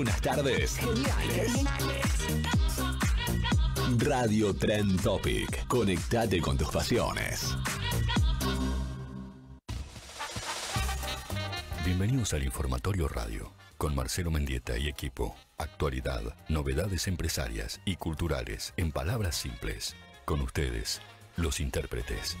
Unas tardes. Geniales. Radio Trend Topic. Conectate con tus pasiones. Bienvenidos al Informatorio Radio con Marcelo Mendieta y equipo. Actualidad, novedades empresarias y culturales en palabras simples. Con ustedes, los intérpretes.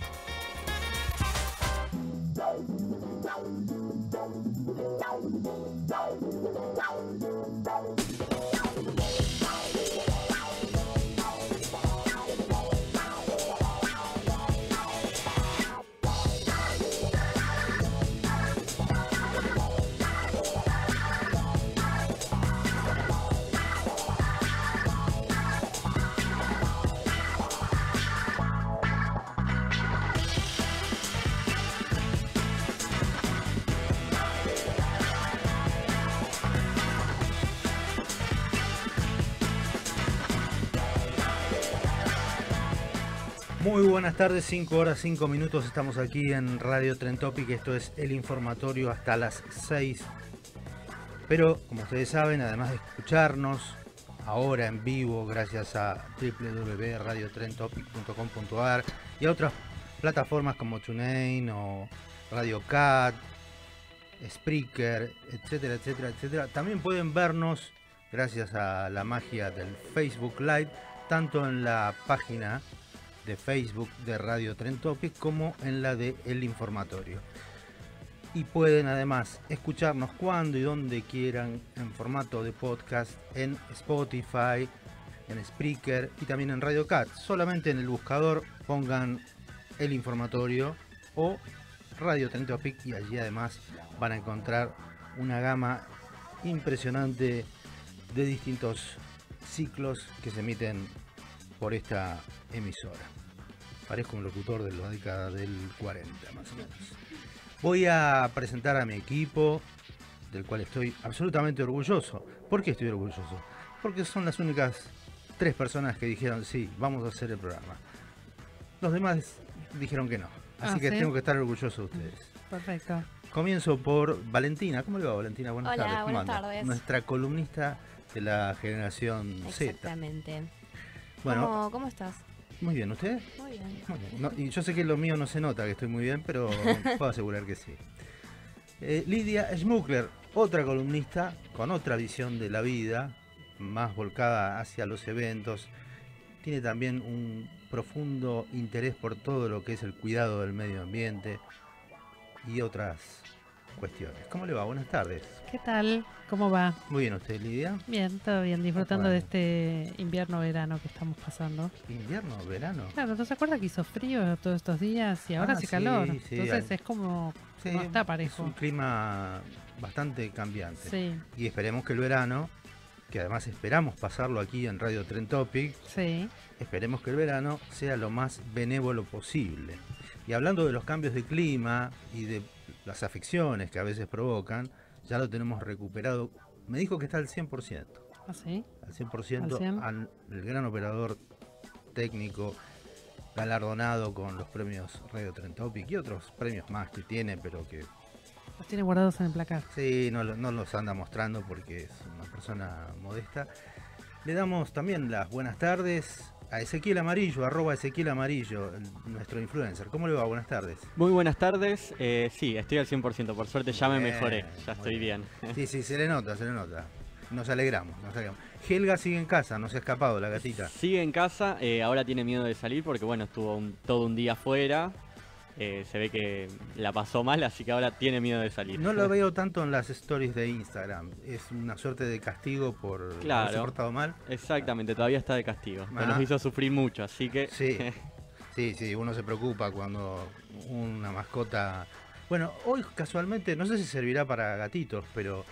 Buenas tardes, 5 horas 5 minutos, estamos aquí en Radio Trentopic, esto es el informatorio hasta las 6. Pero, como ustedes saben, además de escucharnos ahora en vivo gracias a www.radiotrentopic.com.ar y a otras plataformas como TuneIn o Radio Cat, Spreaker, etcétera, etcétera, etcétera, también pueden vernos gracias a la magia del Facebook Live, tanto en la página de Facebook de Radio Trentopic como en la de El Informatorio. Y pueden además escucharnos cuando y donde quieran en formato de podcast en Spotify, en Spreaker y también en Radio Cat. Solamente en el buscador pongan El Informatorio o Radio Trentopic y allí además van a encontrar una gama impresionante de distintos ciclos que se emiten por esta emisora. Parezco un locutor de la década del 40, más o menos. Voy a presentar a mi equipo, del cual estoy absolutamente orgulloso. ¿Por qué estoy orgulloso? Porque son las únicas tres personas que dijeron, sí, vamos a hacer el programa. Los demás dijeron que no. Así Ah, que ¿sí? tengo que estar orgulloso de ustedes. Perfecto. Comienzo por Valentina. ¿Cómo le va, Valentina? Buenas Hola, tardes. ¿Cómo buenas anda? tardes. Nuestra columnista de la generación Z. Exactamente. Bueno, ¿Cómo, cómo estás? muy bien. ¿Usted? Muy bien. Muy bien. No, y yo sé que lo mío no se nota que estoy muy bien, pero puedo asegurar que sí. Eh, Lidia Schmuckler, otra columnista con otra visión de la vida, más volcada hacia los eventos. Tiene también un profundo interés por todo lo que es el cuidado del medio ambiente y otras cuestiones. ¿Cómo le va? Buenas tardes. ¿Qué tal? ¿Cómo va? Muy bien usted, Lidia. Bien, todo bien, disfrutando Bueno. de este invierno-verano que estamos pasando. Invierno, verano. Claro, ¿no se acuerda que hizo frío todos estos días y ahora Ah, hace sí, calor? sí, Entonces es como... Sí, no está es parejo. un clima bastante cambiante. Sí, Y esperemos que el verano, que además esperamos pasarlo aquí en Radio Tren Topic, sí. esperemos que el verano sea lo más benévolo posible. Y hablando de los cambios de clima y de las afecciones que a veces provocan, ya lo tenemos recuperado. Me dijo que está al 100%. ¿Así? Al 100%, ¿Al 100? al- el gran operador técnico galardonado con los premios Radio Tren Topic y otros premios más que tiene, pero que Los tiene guardados en el placar. Sí, no, no los anda mostrando porque es una persona modesta. Le damos también las buenas tardes a Ezequiel Amarillo, arroba Ezequiel Amarillo, nuestro influencer. ¿Cómo le va? Buenas tardes. Muy buenas tardes. Eh, sí, estoy al 100%. Por suerte ya me mejoré. Ya estoy bien. Sí, sí, se le nota, se le nota. Nos alegramos, nos alegramos. Helga sigue en casa, no se ha escapado la gatita. Sigue en casa. eh, ahora tiene miedo de salir porque, bueno, estuvo un- todo un día afuera. Eh, se ve que la pasó mal, así que ahora tiene miedo de salir. No lo veo tanto en las stories de Instagram. Es una suerte de castigo por haberse Claro. portado mal. Exactamente, todavía está de castigo. Ah. Nos hizo sufrir mucho, así que. Sí, sí, sí, uno se preocupa cuando una mascota... Bueno, hoy casualmente, no sé si servirá para gatitos, pero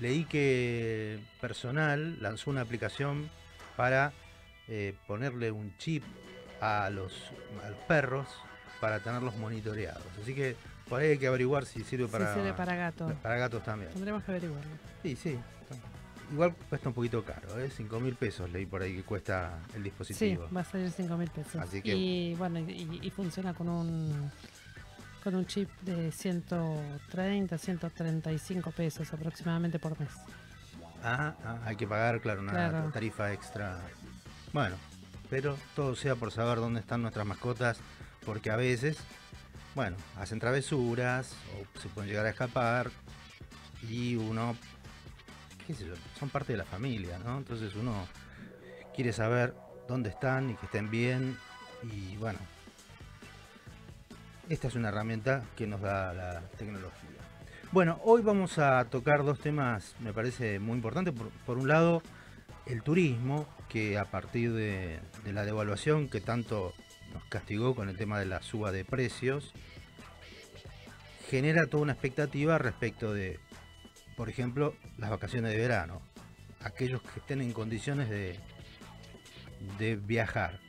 leí que Personal lanzó una aplicación para eh, ponerle un chip a los, a los perros para tenerlos monitoreados. Así que por ahí hay que averiguar si sirve para, sí, sirve para gato. para gatos también. Tendremos que averiguarlo. Sí, sí. Igual cuesta un poquito caro, ¿eh? 5 mil pesos leí por ahí que cuesta el Sí, dispositivo. va a salir 5 mil pesos. Así que- Y bueno, y, y funciona con un con un chip de 130, 135 pesos aproximadamente por mes. Ah, ah, hay que pagar, claro, una Claro. tarifa extra. Bueno, pero todo sea por saber dónde están nuestras mascotas, porque a veces, bueno, hacen travesuras o se pueden llegar a escapar y uno, qué sé yo, son parte de la familia, ¿no? Entonces uno quiere saber dónde están y que estén bien y bueno, esta es una herramienta que nos da la tecnología. Bueno, hoy vamos a tocar dos temas, me parece muy importantes. Por, por un lado, el turismo, que a partir de, de la devaluación que tanto castigó con el tema de la suba de precios, genera toda una expectativa respecto de, por ejemplo, las vacaciones de verano. Aquellos que estén en condiciones de, de viajar,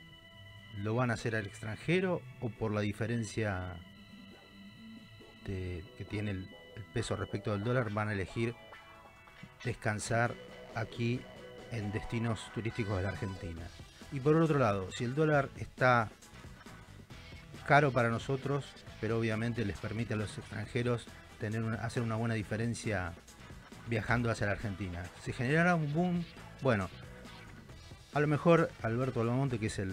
¿lo van a hacer al extranjero o por la diferencia que tiene el, el peso respecto del dólar van a elegir descansar aquí en destinos turísticos de la Argentina? Y por otro lado, si el dólar está caro para nosotros, pero obviamente les permite a los extranjeros tener una- hacer una buena diferencia viajando hacia la Argentina. ¿Se generará un boom? Bueno, a lo mejor Alberto Albamonte, que es el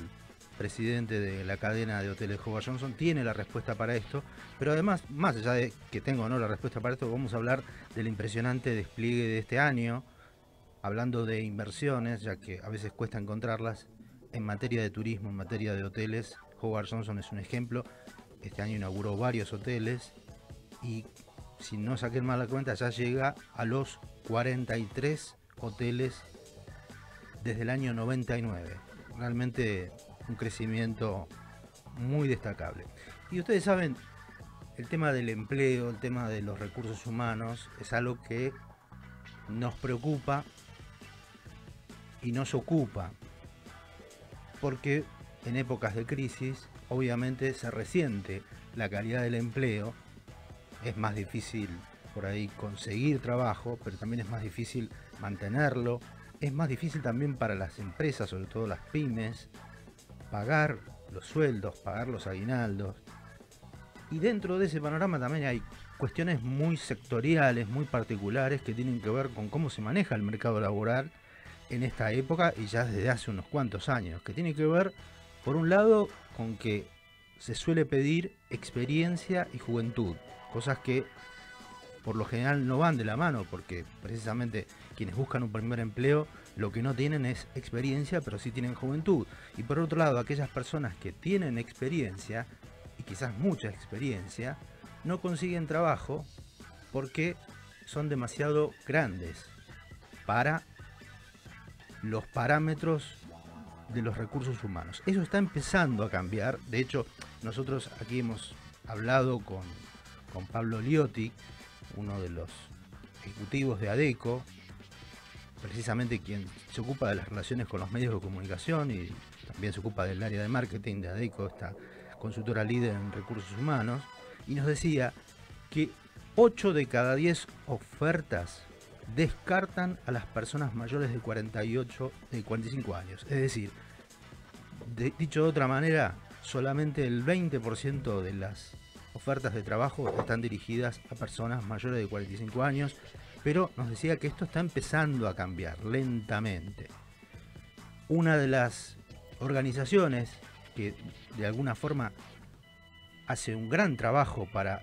presidente de la cadena de hoteles Howard Johnson, tiene la respuesta para esto, pero además, más allá de que tenga o no la respuesta para esto, vamos a hablar del impresionante despliegue de este año, hablando de inversiones, ya que a veces cuesta encontrarlas, en materia de turismo, en materia de hoteles, Howard Johnson es un ejemplo, este año inauguró varios hoteles y si no saqué mal la cuenta, ya llega a los 43 hoteles desde el año 99. Realmente un crecimiento muy destacable. Y ustedes saben, el tema del empleo, el tema de los recursos humanos, es algo que nos preocupa y nos ocupa. Porque en épocas de crisis, obviamente se resiente la calidad del empleo, es más difícil por ahí conseguir trabajo, pero también es más difícil mantenerlo, es más difícil también para las empresas, sobre todo las pymes, pagar los sueldos, pagar los aguinaldos. Y dentro de ese panorama también hay cuestiones muy sectoriales, muy particulares, que tienen que ver con cómo se maneja el mercado laboral en esta época y ya desde hace unos cuantos años, que tiene que ver, por un lado, con que se suele pedir experiencia y juventud, cosas que por lo general no van de la mano, porque precisamente quienes buscan un primer empleo lo que no tienen es experiencia, pero sí tienen juventud. Y por otro lado, aquellas personas que tienen experiencia, y quizás mucha experiencia, no consiguen trabajo porque son demasiado grandes para los parámetros de los recursos humanos. Eso está empezando a cambiar. De hecho, nosotros aquí hemos hablado con, con Pablo Liotti, uno de los ejecutivos de ADECO, precisamente quien se ocupa de las relaciones con los medios de comunicación y también se ocupa del área de marketing de ADECO, esta consultora líder en recursos humanos, y nos decía que 8 de cada 10 ofertas descartan a las personas mayores de 48, de 45 años. Es decir, de- dicho de otra manera, solamente el 20% de las ofertas de trabajo están dirigidas a personas mayores de 45 años, pero nos decía que esto está empezando a cambiar lentamente. Una de las organizaciones que de alguna forma hace un gran trabajo para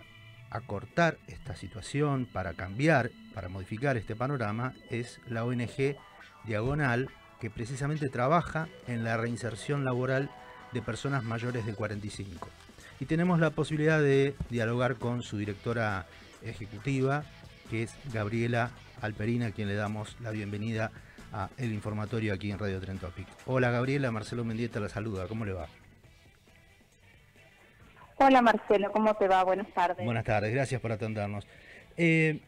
acortar esta situación, para cambiar, para modificar este panorama, es la ONG Diagonal, que precisamente trabaja en la reinserción laboral de personas mayores de 45. Y tenemos la posibilidad de dialogar con su directora ejecutiva, que es Gabriela Alperina, a quien le damos la bienvenida a el informatorio aquí en Radio Tren Topic. Hola Gabriela, Marcelo Mendieta la saluda, ¿cómo le va? Hola Marcelo, ¿cómo te va? Buenas tardes. Buenas tardes, gracias por atendernos. Eh,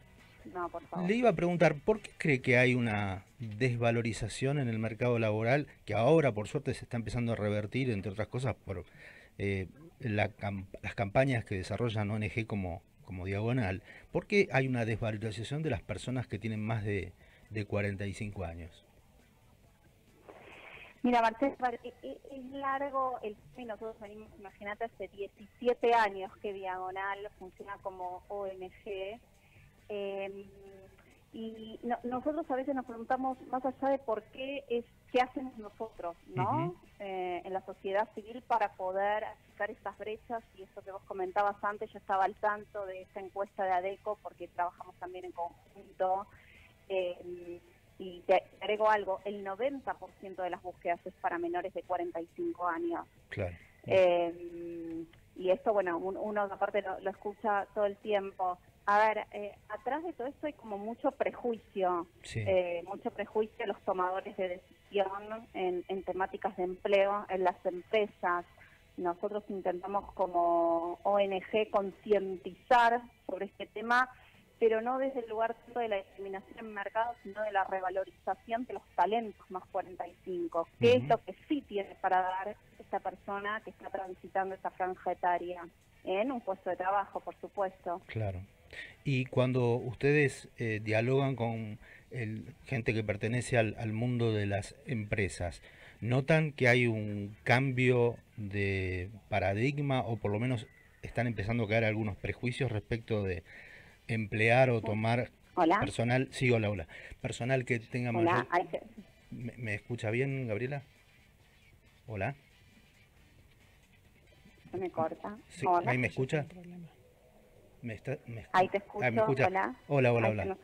No, por favor. le iba a preguntar, ¿por qué cree que hay una desvalorización en el mercado laboral que ahora por suerte se está empezando a revertir, entre otras cosas, por eh, la las campañas que desarrollan ONG como, como Diagonal? ¿Por qué hay una desvalorización de las personas que tienen más de, de 45 años? Mira, Marcelo, e- e- es largo el y nosotros venimos, imagínate, hace 17 años que Diagonal funciona como ONG. Eh, y nosotros a veces nos preguntamos más allá de por qué es qué hacemos nosotros, ¿no? Eh, en la sociedad civil para poder achicar estas brechas y eso que vos comentabas antes, yo estaba al tanto de esta encuesta de ADECO porque trabajamos también en conjunto. Eh, y te agrego algo, el 90% de las búsquedas es para menores de 45 años. Claro. Eh, y esto, bueno, uno aparte lo escucha todo el tiempo. A ver, eh, atrás de todo esto hay como mucho prejuicio, eh, mucho prejuicio de los tomadores de decisión en, en temáticas de empleo en las empresas. Nosotros intentamos como ONG concientizar sobre este tema, pero no desde el lugar tanto de la discriminación en mercado, sino de la revalorización de los talentos más 45, que es lo que sí tiene para dar esta persona que está transitando esa franja etaria en un puesto de trabajo, por supuesto. Claro. Y cuando ustedes eh, dialogan con el, gente que pertenece al, mundo de las empresas, ¿notan que hay un cambio de paradigma o por lo menos están empezando a caer algunos prejuicios respecto de emplear o tomar personal? Sí, hola, hola. Personal que tenga mayor... ¿Me, escucha bien, Gabriela? Hola. me corta. ¿Ahí me escucha? Me está, Ahí te escucho, hola. Hola, hola, hola.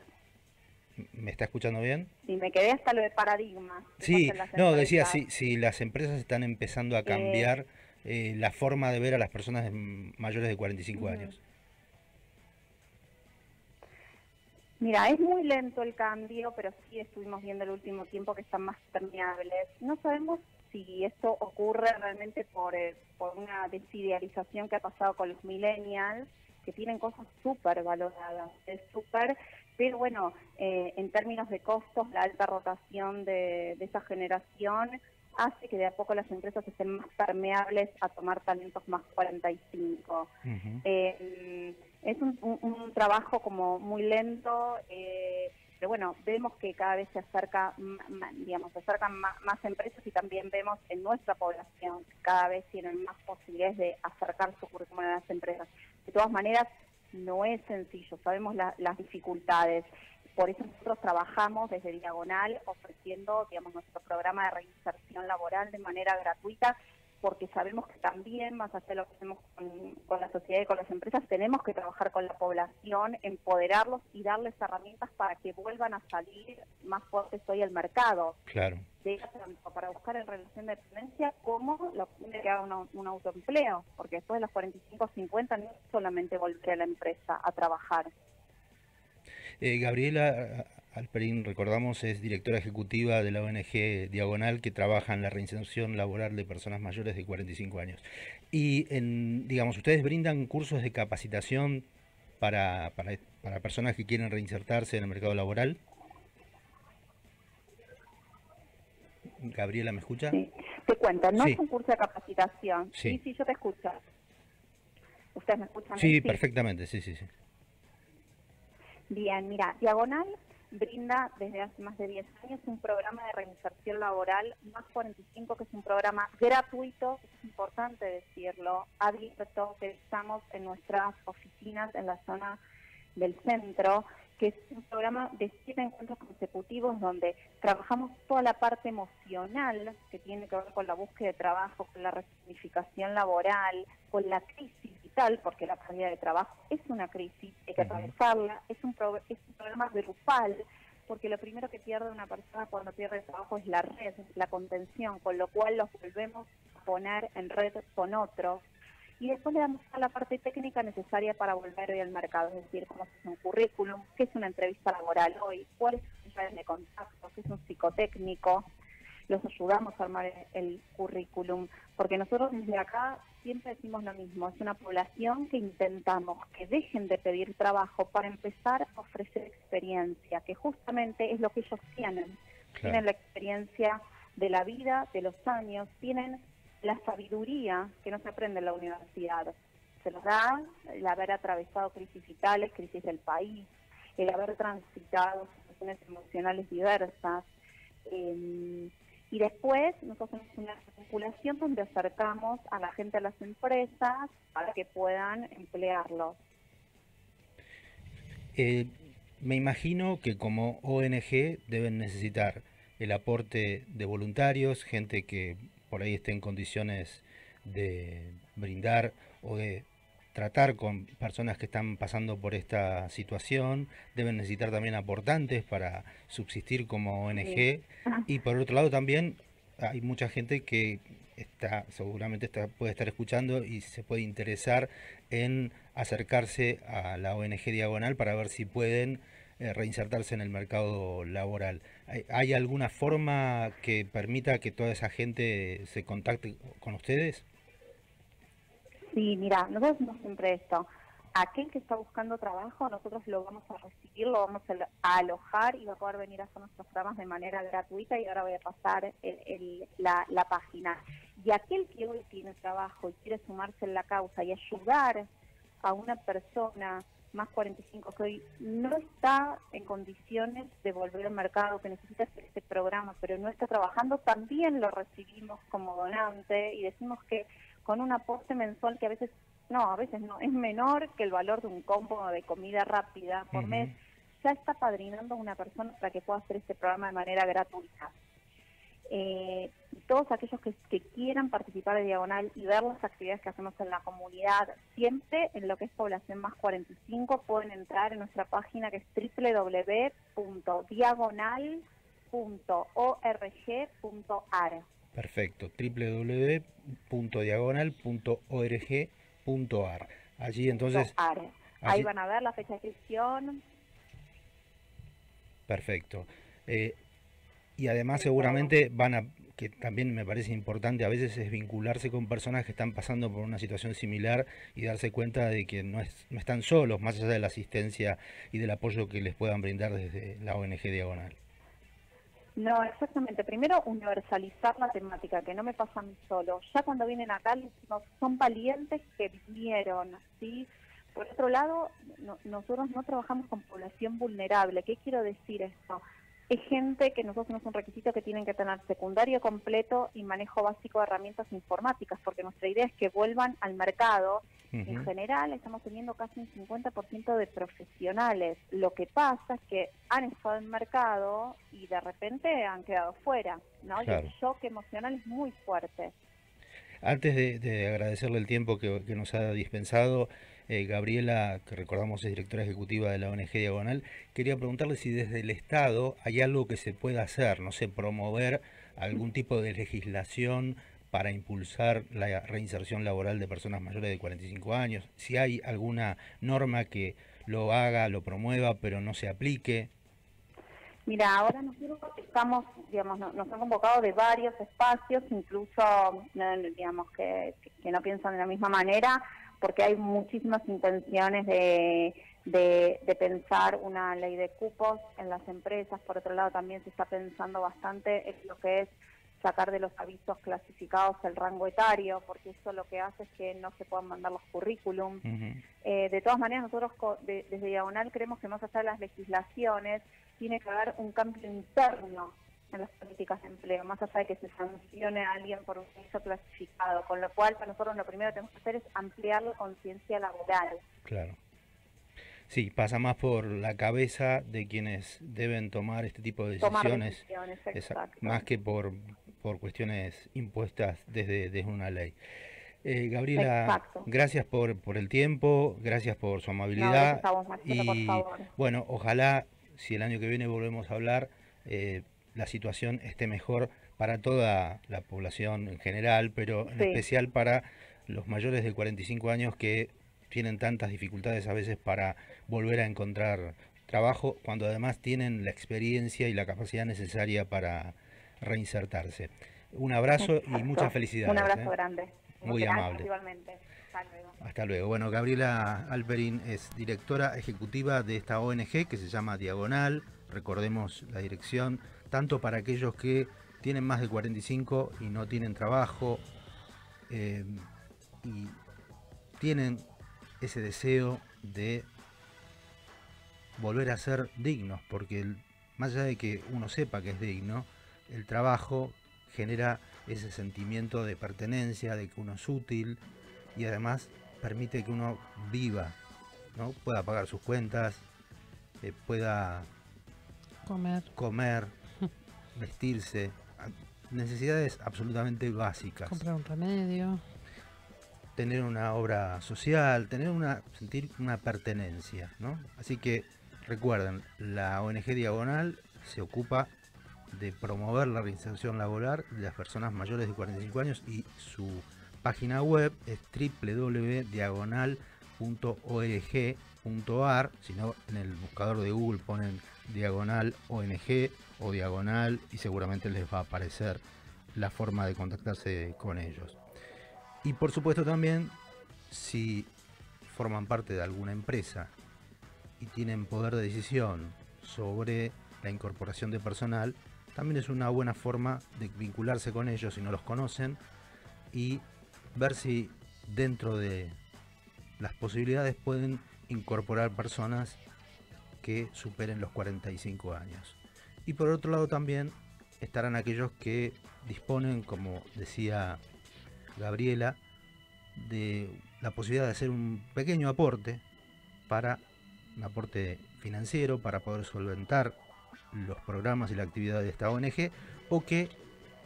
¿Me está escuchando bien? Sí, me quedé hasta lo de paradigma. Sí, no, decía, si, si las empresas están empezando a cambiar eh, la forma de ver a las personas mayores de 45 años. Mira, es muy lento el cambio, pero sí estuvimos viendo el último tiempo que están más permeables. No sabemos si esto ocurre realmente por, eh, por una desidealización que ha pasado con los millennials que tienen cosas súper valoradas, es súper, pero bueno, eh, en términos de costos, la alta rotación de, esa generación hace que de a poco las empresas estén más permeables a tomar talentos más 45. Eh, es un, trabajo como muy lento, eh, pero bueno, vemos que cada vez se acerca, digamos, se acercan más, empresas y también vemos en nuestra población que cada vez tienen más posibilidades de acercar su currículum a las empresas. De todas maneras, no es sencillo, sabemos las dificultades. Por eso nosotros trabajamos desde Diagonal ofreciendo, digamos, nuestro programa de reinserción laboral de manera gratuita porque sabemos que también, más allá de lo que hacemos con, la sociedad y con las empresas, tenemos que trabajar con la población, empoderarlos y darles herramientas para que vuelvan a salir más fuertes hoy al mercado. Claro. tanto para buscar en relación de dependencia como la opción de que haga un, autoempleo, porque después de los 45 o 50 no solamente volver a la empresa a trabajar. Eh, Gabriela, Alperín, recordamos, es directora ejecutiva de la ONG Diagonal que trabaja en la reinserción laboral de personas mayores de 45 años. Y, en, digamos, ustedes brindan cursos de capacitación para, para, personas que quieren reinsertarse en el mercado laboral. Gabriela, ¿me escucha? Sí, te cuento, no es un curso de capacitación. Sí. sí, yo te escucho. ¿Ustedes me escuchan? Sí, perfectamente, sí, sí, sí. Bien, mira, Diagonal brinda desde hace más de 10 años un programa de reinserción laboral, más 45, que es un programa gratuito, es importante decirlo, abierto, que estamos en nuestras oficinas en la zona del centro, que es un programa de siete encuentros consecutivos donde trabajamos toda la parte emocional que tiene que ver con la búsqueda de trabajo, con la resignificación laboral, con la crisis porque la calidad de trabajo es una crisis, hay que atravesarla, es un, es un programa grupal, porque lo primero que pierde una persona cuando pierde trabajo es la red, la contención, con lo cual los volvemos a poner en red con otros y después le damos a la parte técnica necesaria para volver hoy al mercado, es decir, cómo se hace un currículum, qué es una entrevista laboral hoy, cuáles son las de contacto, qué es un psicotécnico. Los ayudamos a armar el currículum, porque nosotros desde acá siempre decimos lo mismo, es una población que intentamos que dejen de pedir trabajo para empezar a ofrecer experiencia, que justamente es lo que ellos tienen. Tienen la experiencia de la vida, de los años, tienen la sabiduría que no se aprende en la universidad. Se nos da el haber atravesado crisis vitales, crisis del país, el haber transitado situaciones emocionales diversas. Em, y después nosotros hacemos una articulación donde acercamos a la gente a las empresas para que puedan emplearlos. Eh, me imagino que como ONG deben necesitar el aporte de voluntarios, gente que por ahí esté en condiciones de brindar o de tratar con personas que están pasando por esta situación, deben necesitar también aportantes para subsistir como ONG y por otro lado también hay mucha gente que está seguramente está, puede estar escuchando y se puede interesar en acercarse a la ONG Diagonal para ver si pueden eh, reinsertarse en el mercado laboral. ¿Hay, alguna forma que permita que toda esa gente se contacte con ustedes? Sí, mira, nosotros decimos siempre esto. Aquel que está buscando trabajo, nosotros lo vamos a recibir, lo vamos a alojar y va a poder venir a hacer nuestros programas de manera gratuita y ahora voy a pasar la, la página. Y aquel que hoy tiene trabajo y quiere sumarse en la causa y ayudar a una persona más 45 que hoy no está en condiciones de volver al mercado, que necesita hacer este programa, pero no está trabajando, también lo recibimos como donante y decimos que con un aporte mensual que a veces, no, a veces no, es menor que el valor de un combo de comida rápida por mes, ya está padrinando a una persona para que pueda hacer este programa de manera gratuita. Eh, todos aquellos que, quieran participar de Diagonal y ver las actividades que hacemos en la comunidad, siempre en lo que es población más 45, pueden entrar en nuestra página que es www.diagonal.org.ar. Perfecto, www.diagonal.org.ar. Allí entonces... Ahí van a ver la fecha de inscripción. Perfecto. Eh, y además seguramente van a, que también me parece importante a veces es vincularse con personas que están pasando por una situación similar y darse cuenta de que no, es, no están solos, más allá de la asistencia y del apoyo que les puedan brindar desde la ONG Diagonal. No, exactamente. Primero, universalizar la temática, que no me pasan solo. Ya cuando vienen acá, son valientes que vinieron, ¿sí? Por otro lado, nosotros no trabajamos con población vulnerable. ¿Qué quiero decir esto? Es gente que nosotros tenemos un requisito que tienen que tener secundario completo y manejo básico de herramientas informáticas, porque nuestra idea es que vuelvan al mercado. En general estamos teniendo casi un 50% de profesionales. Lo que pasa es que han estado en mercado y de repente han quedado fuera, ¿no? Y el shock emocional es muy fuerte. Antes de, agradecerle el tiempo que, nos ha dispensado, eh, Gabriela, que recordamos es directora ejecutiva de la ONG Diagonal, quería preguntarle si desde el Estado hay algo que se pueda hacer, no sé, promover algún tipo de legislación para impulsar la reinserción laboral de personas mayores de 45 años, si hay alguna norma que lo haga, lo promueva, pero no se aplique. Mira, ahora nosotros estamos, digamos, nos, han convocado de varios espacios, incluso, digamos, que, que no piensan de la misma manera, porque hay muchísimas intenciones de, de, pensar una ley de cupos en las empresas. Por otro lado, también se está pensando bastante en lo que es sacar de los avisos clasificados el rango etario, porque eso lo que hace es que no se puedan mandar los currículums. Eh, de todas maneras, nosotros desde Diagonal creemos que más allá de las legislaciones, tiene que haber un cambio interno en las políticas de empleo, más allá de que se sancione a alguien por un aviso clasificado, con lo cual para nosotros lo primero que tenemos que hacer es ampliar la conciencia laboral. Claro. Sí, pasa más por la cabeza de quienes deben tomar este tipo de decisiones, más que por, por cuestiones impuestas desde, desde una ley. Eh, Gabriela, gracias por, por el tiempo, gracias por su amabilidad. y bueno, ojalá si el año que viene volvemos a hablar, eh, la situación esté mejor para toda la población en general, pero en especial para los mayores de 45 años que tienen tantas dificultades a veces para volver a encontrar trabajo, cuando además tienen la experiencia y la capacidad necesaria para reinsertarse. Un abrazo y muchas felicidades. Un abrazo ¿eh? grande. Muy amable. Hasta luego. Hasta luego. Bueno, Gabriela Alperín es directora ejecutiva de esta ONG que se llama Diagonal. Recordemos la dirección tanto para aquellos que tienen más de 45 y no tienen trabajo eh, y tienen ese deseo de volver a ser dignos, porque más allá de que uno sepa que es digno, el trabajo genera ese sentimiento de pertenencia, de que uno es útil y además permite que uno viva, ¿no? pueda pagar sus cuentas eh, pueda Comer. comer, vestirse, necesidades absolutamente básicas. Comprar un remedio. tener una obra social, tener una sentir una pertenencia, ¿no? Así que recuerden, la ONG Diagonal se ocupa de promover la reinserción laboral de las personas mayores de 45 años y su página web es www.diagonal.org.ar, si no en el buscador de Google ponen diagonal ONG o diagonal y seguramente les va a aparecer la forma de contactarse con ellos. Y por supuesto también, si forman parte de alguna empresa y tienen poder de decisión sobre la incorporación de personal, también es una buena forma de vincularse con ellos si no los conocen y ver si dentro de las posibilidades pueden incorporar personas que superen los 45 años. Y por otro lado también estarán aquellos que disponen, como decía Gabriela, de la posibilidad de hacer un pequeño aporte para un aporte financiero para poder solventar los programas y la actividad de esta ONG o que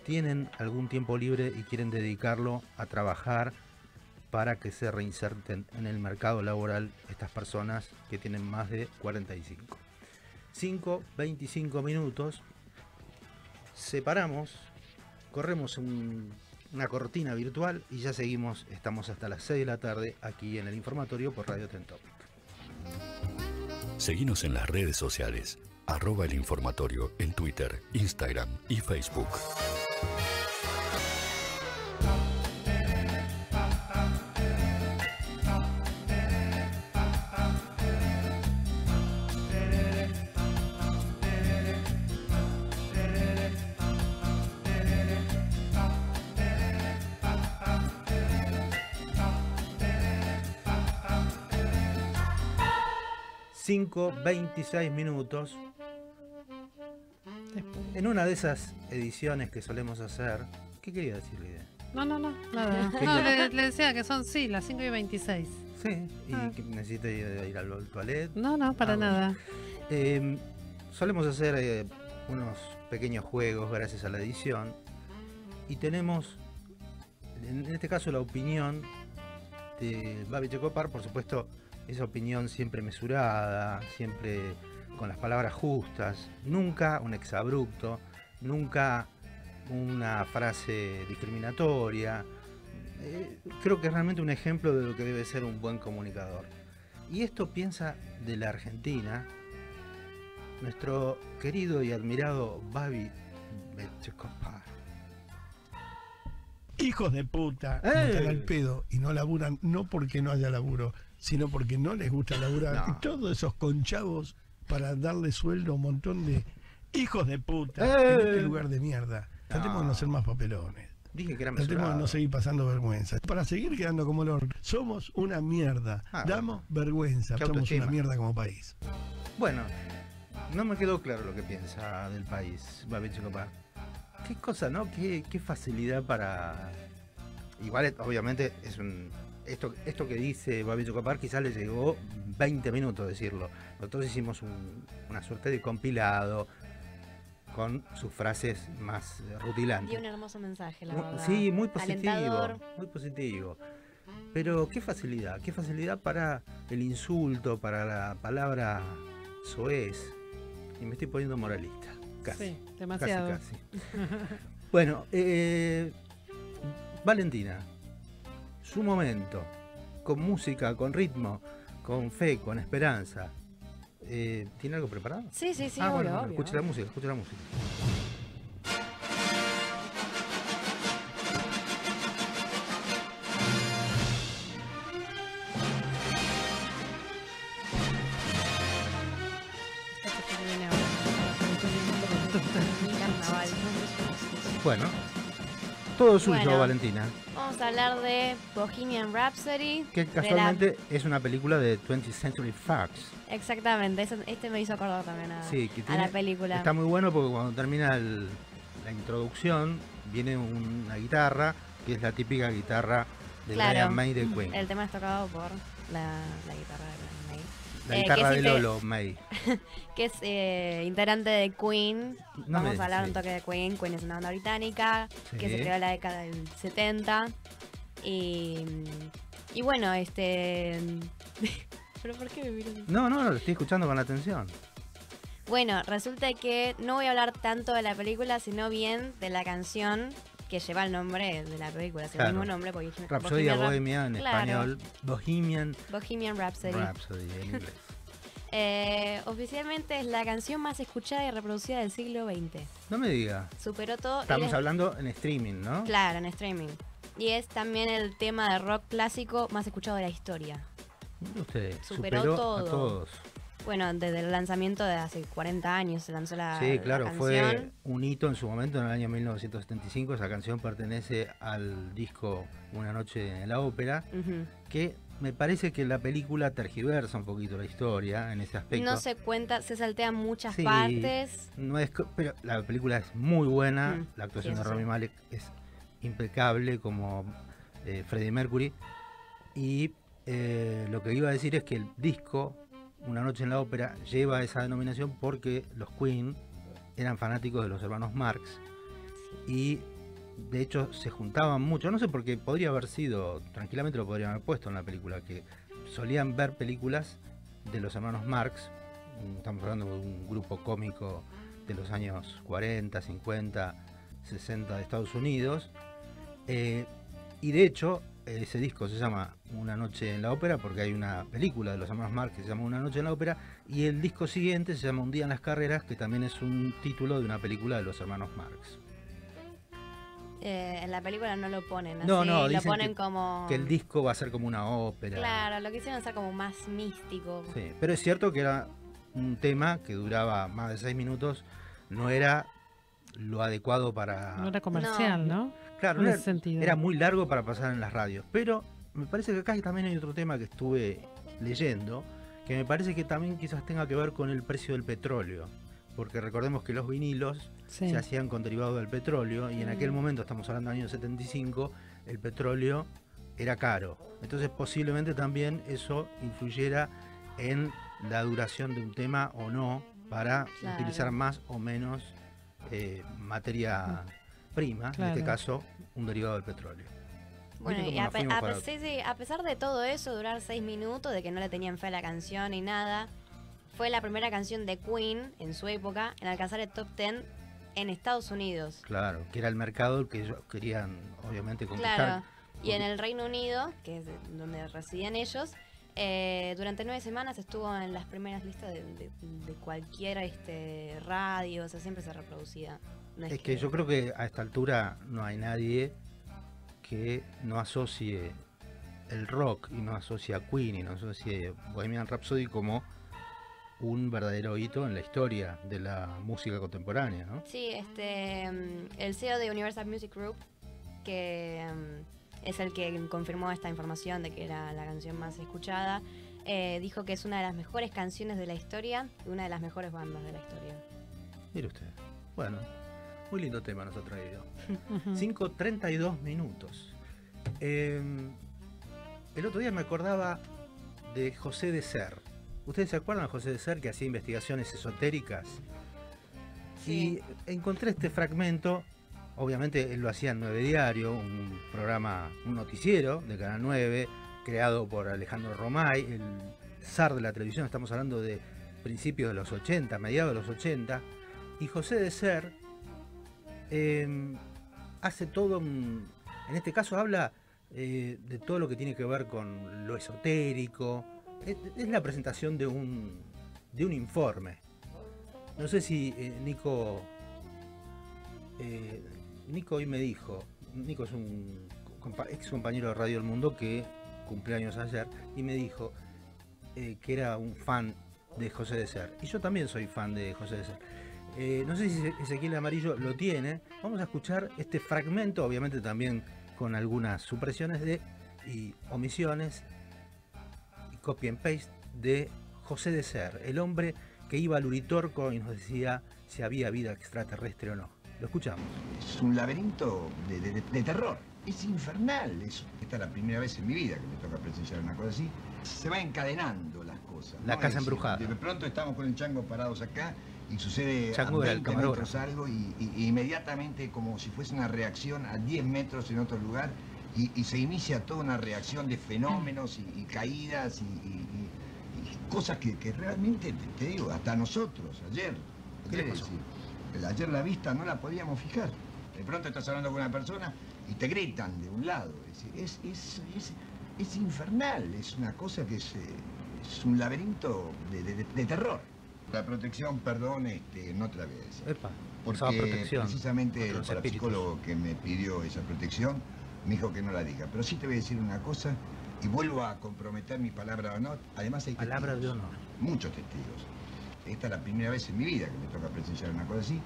tienen algún tiempo libre y quieren dedicarlo a trabajar para que se reinserten en el mercado laboral estas personas que tienen más de 45. 5, 25 minutos. Separamos, corremos un- una cortina virtual y ya seguimos. Estamos hasta las 6 de la tarde aquí en el informatorio por Radio Tentop. Seguinos en las redes sociales, arroba informatorio en Twitter, Instagram y Facebook. Cinco, 26 minutos. En una de esas ediciones que solemos hacer, ¿qué quería decir Lidia? No, no, no, nada. ¿Qué No, le, le decía que son, sí, las 5 y 26. Sí, y Ah. que necesita ir, ir al toilet. No, no, para Ah, bueno. nada. Eh, solemos hacer eh, unos pequeños juegos gracias a la edición y tenemos, en este caso, la opinión de Babi Checopar, por supuesto, esa opinión siempre mesurada, siempre con las palabras justas, nunca un exabrupto, nunca una frase discriminatoria. Eh, creo que es realmente un ejemplo de lo que debe ser un buen comunicador. Y esto piensa de la Argentina, nuestro querido y admirado Babi Bechekopar. Hijos de puta, ¡Eh! están al pedo y no laburan, no porque no haya laburo, sino porque no les gusta laburar. No. Y todos esos conchavos para darle sueldo a un montón de hijos de puta ¡Eh! en este lugar de mierda. Tratemos de No. ser más papelones. Dije que Tratemos de no seguir pasando vergüenza. Para seguir quedando como orto. Somos una mierda. Ah, Damos vergüenza. Qué Somos autoestima. una mierda como país. Bueno, no me quedó claro lo que piensa del país, Babi Checopar. Qué cosa, ¿no? Qué, qué facilidad para... Igual, eh, obviamente, es un... Esto, esto que dice Babi Checopar quizás le llegó 20 minutos decirlo. Nosotros hicimos un- una suerte de compilado con sus frases más rutilantes. Dio un hermoso mensaje, la verdad. Sí, muy positivo, Alentador. muy positivo. Pero qué facilidad, qué facilidad para el insulto, para la palabra soez. Y me estoy poniendo moralista. Casi. Sí, demasiado. Casi, casi. bueno, eh, Valentina, su momento, con música, con ritmo, con fe, con esperanza. Eh, ¿Tiene algo preparado? Sí, sí, sí, ah, obvio, bueno, bueno, obvio. escuche la música, escuche la música. Carnaval. Bueno, todo suyo, Bueno. Valentina. Vamos a hablar de Bohemian Rhapsody. Que la- casualmente es una película de 20th Century Fox. Exactamente, eso- este me hizo acordar también a, Sí, que a tiene- la película. Está muy bueno porque cuando termina el- la introducción viene una guitarra que es la típica guitarra de Claro. Brian May de Queen. El tema es tocado por la, la guitarra de Brian. La Eh, guitarra de Lolo, May. que es eh, integrante de Queen. No Vamos a hablar un toque de Queen. Queen es una banda británica que se creó en la década del 70. Y, y bueno, este... ¿Pero por qué me miran? No, no, lo estoy escuchando con atención. Bueno, resulta que no voy a hablar tanto de la película, sino bien de la canción que lleva el nombre de la película, es el Claro. mismo nombre. Bohemian- Rapsodia Rhap- Bohemia en Claro. español. Bohemian Bohemian Rhapsody. Rhapsody en inglés. Eh, oficialmente es la canción más escuchada y reproducida del siglo XX. No me diga. Superó todo. Estamos es- hablando en streaming, ¿no? Claro, en streaming. Y es también el tema de rock clásico más escuchado de la historia. Usted Superó superó todo. a todos. Bueno, desde el lanzamiento de hace 40 años se lanzó la, Sí, la claro, fue un hito en su momento, en el año 1975. Esa canción pertenece al disco Una noche en la ópera, que me parece que la película tergiversa un poquito la historia en ese aspecto. No se cuenta, se saltean muchas Sí. partes. No es, pero la película es muy buena, Mm, la actuación de Rami. Malek es impecable como eh, Freddie Mercury. Y eh, lo que iba a decir es que el disco, Una noche en la ópera, lleva esa denominación porque los Queen eran fanáticos de los hermanos Marx y de hecho se juntaban mucho, no sé por qué podría haber sido, tranquilamente lo podrían haber puesto en la película, que solían ver películas de los hermanos Marx, estamos hablando de un grupo cómico de los años 40, 50, 60 de Estados Unidos, eh, y de hecho ese disco se llama Una noche en la ópera porque hay una película de los hermanos Marx que se llama Una noche en la ópera y el disco siguiente se llama Un día en las carreras que también es un título de una película de los hermanos Marx. Eh, en la película no lo ponen así, No, no, lo ponen que- como... Que el disco va a ser como una ópera. Claro, lo quisieron hacer como más místico. Sí, pero es cierto que era un tema que duraba más de seis minutos, no era lo adecuado para... No era comercial, ¿no? Claro, en no ese era, sentido. era muy largo para pasar en las radios, pero me parece que acá también hay otro tema que estuve leyendo, que me parece que también quizás tenga que ver con el precio del petróleo, porque recordemos que los vinilos Sí. se hacían con derivados del petróleo y en aquel Mm. momento, estamos hablando del año 75, el petróleo era caro. Entonces posiblemente también eso influyera en la duración de un tema o no para Claro. utilizar más o menos eh, materia prima, en este caso un derivado del petróleo. Bueno, ¿Viste y a, pe- a para- pe- sí, sí, a pesar de todo eso, durar seis minutos, de que no le tenían fe a la canción ni nada, fue la primera canción de Queen en su época en alcanzar el top 10 en Estados Unidos. Claro, que era el mercado que ellos querían obviamente conquistar. Claro. Y en el Reino Unido, que es de- donde residían ellos, eh, durante nueve semanas estuvo en las primeras listas de, de- de cualquier este, radio, o sea, siempre se reproducía. No Es que yo creo que a esta altura no hay nadie que no asocie el rock y no asocie a Queen y no asocie Bohemian Rhapsody como un verdadero hito en la historia de la música contemporánea, ¿no? Sí, este, mm, el CEO de Universal Music Group, que mm, es el que confirmó esta información de que era la canción más escuchada, eh, dijo que es una de las mejores canciones de la historia y una de las mejores bandas de la historia. Mire usted. Bueno, muy lindo tema nos ha traído. Ujú. 5.32 minutos. Eh, el otro día me acordaba de José de Ser. ¿Ustedes se acuerdan de José de Ser que hacía investigaciones esotéricas? Sí. Y encontré este fragmento. Obviamente él lo hacía en 9 Diario, un programa, un noticiero de Canal 9, creado por Alejandro Romay, el zar de la televisión. Estamos hablando de principios de los 80, mediados de los 80. Y José de Ser eh, hace todo En este caso habla eh, de todo lo que tiene que ver con lo esotérico. Es, la presentación de un, de un informe. No sé si eh, Nico. eh, Nico hoy me dijo. Nico es un ex compañero de Radio El Mundo que cumplió años ayer y me dijo que era un fan de José de Ser. Y yo también soy fan de José de Ser. Eh, no sé si Ezequiel Amarillo lo tiene. Vamos a escuchar este fragmento, obviamente también con algunas supresiones de, y omisiones y copy and paste de José de Ser, el hombre que iba al Uritorco y nos decía si había vida extraterrestre o no. Lo escuchamos. Es un laberinto de, de- de terror. Es infernal. Es, esta es la primera vez en mi vida que me toca presenciar una cosa así. Se va encadenando las cosas. cosa. La no casa embrujada. De pronto estamos con el chango parados acá y sucede a era el 20 camarógrafo. metros algo y, y- y inmediatamente como si fuese una reacción a 10 metros en otro lugar y, y se inicia toda una reacción de fenómenos y, caídas y, cosas que, que realmente, te, te digo, hasta nosotros, ayer, ¿Qué le quiero pasó? decir, ayer la vista no la podíamos fijar. De pronto estás hablando con una persona y te gritan de un lado. Es, es, es, infernal, es una cosa que es, eh, es un laberinto de, de- de terror. La protección, perdón, este, no te la voy a decir. Epa, Porque protección. precisamente el espíritus. parapsicólogo que me pidió esa protección me dijo que no la diga. Pero sí te voy a decir una cosa y vuelvo a comprometer mi palabra de honor. Además hay Palabra de honor. Muchos testigos. Esta es la primera vez en mi vida que me toca presenciar una cosa así.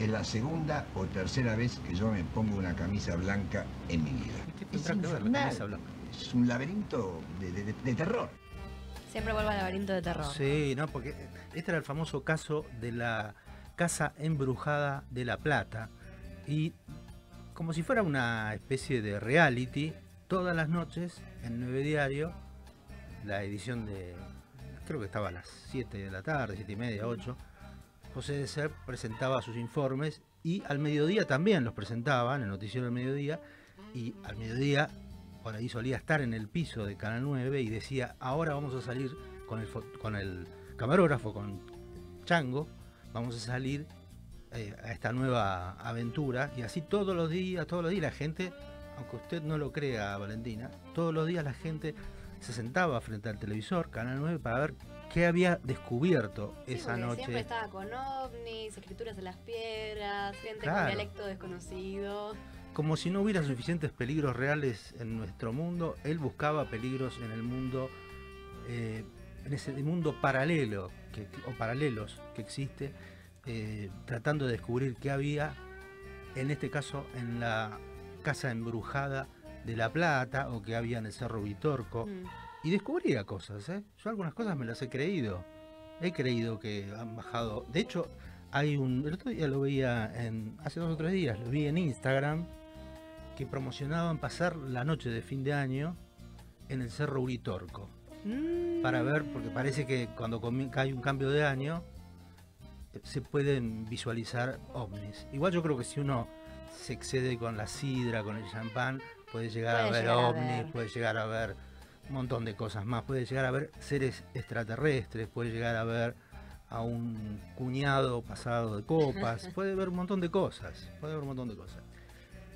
Es la segunda o tercera vez que yo me pongo una camisa blanca en mi vida. ¿Y qué Es infernal. camisa blanca? Es un laberinto de, de- de- de terror. Siempre vuelvo al laberinto de terror. Sí, no, porque este era el famoso caso de la casa embrujada de La Plata. Y como si fuera una especie de reality, todas las noches en 9 Diario, la edición de, creo que estaba a las 7 de la tarde, 7 y media, 8, José de Ser presentaba sus informes y al mediodía también los presentaba en el noticiero del mediodía y al mediodía por ahí solía estar en el piso de Canal 9 y decía, ahora vamos a salir con el, con el camarógrafo, con Chango, vamos a salir eh, a esta nueva aventura y así todos los días, todos los días la gente, aunque usted no lo crea Valentina, todos los días la gente se sentaba frente al televisor, Canal 9, para ver qué había descubierto Sí, esa noche. Siempre estaba con ovnis, escrituras en las piedras, gente Claro. con dialecto desconocido. Como si no hubiera suficientes peligros reales en nuestro mundo, él buscaba peligros en el mundo, eh, en ese mundo paralelo que, o paralelos que existe, eh, tratando de descubrir qué había, en este caso en la casa embrujada de La Plata o que había en el Cerro Vitorco. Mm. Y descubría cosas, ¿eh? Yo algunas cosas me las he creído. He creído que han bajado. De hecho, hay un. El otro día lo veía en. Hace dos o tres días, lo vi en Instagram. Que promocionaban pasar la noche de fin de año en el Cerro Uritorco. Mm. Para ver, porque parece que cuando cae un cambio de año. eh, Se pueden visualizar ovnis. Igual yo creo que si uno se excede con la sidra, con el champán, puede llegar a ver llegar a ovnis, ver. puede llegar a ver un montón de cosas más. Puede llegar a ver seres extraterrestres, puede llegar a ver a un cuñado pasado de copas, puede ver un montón de cosas, puede ver un montón de cosas.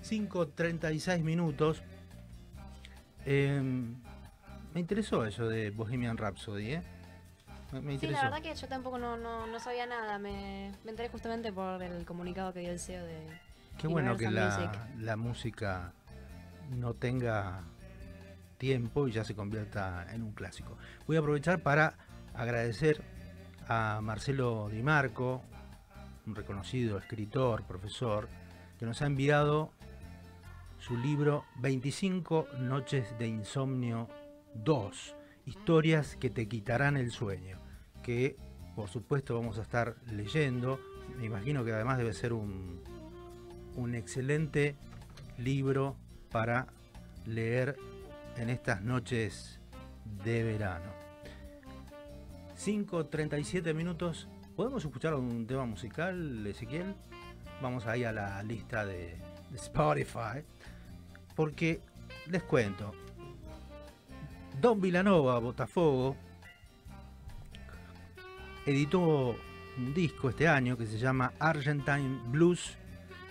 5.36 minutos. Em, me interesó eso de Bohemian Rhapsody, ¿eh? Me, me Sí, la verdad que yo tampoco no, no, no sabía nada. Me, me enteré justamente por el comunicado que dio el CEO de. Qué bueno que la, la música no tenga tiempo y ya se convierta en un clásico. Voy a aprovechar para agradecer a Marcelo Di Marco, un reconocido escritor, profesor, que nos ha enviado su libro 25 Noches de Insomnio 2, historias que te quitarán el sueño, que por supuesto vamos a estar leyendo. Me imagino que además debe ser un, un excelente libro para leer en estas noches de verano. 5.37 minutos. ¿Podemos escuchar un tema musical, Ezequiel? Vamos ahí a la lista de, de Spotify. Porque les cuento. Don Vilanova, Botafogo, editó un disco este año que se llama Argentine Blues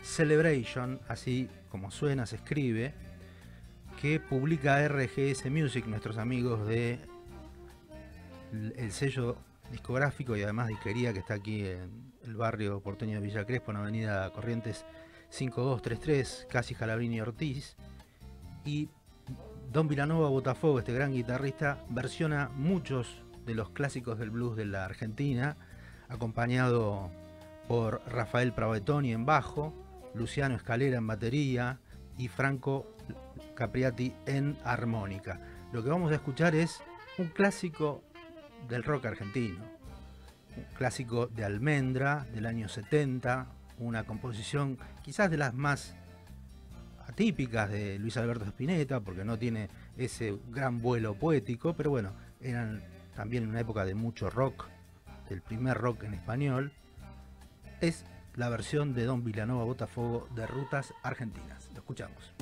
Celebration, así como suena, se escribe, que publica RGS Music, nuestros amigos de el sello discográfico y además disquería que está aquí en el barrio porteño de Villa Crespo, en Avenida Corrientes 5233, casi Jalabrini Ortiz. Y Don Vilanova Botafogo, este gran guitarrista, versiona muchos de los clásicos del blues de la Argentina, acompañado por Rafael Pravetoni en bajo, Luciano Escalera en batería y Franco Capriati en armónica. Lo que vamos a escuchar es un clásico del rock argentino, un clásico de Almendra del año 70, una composición quizás de las más atípicas de Luis Alberto Spinetta, porque no tiene ese gran vuelo poético, pero bueno, eran también una época de mucho rock, del primer rock en español, es la versión de Don Vilanova Botafogo de Rutas Argentinas. Lo escuchamos.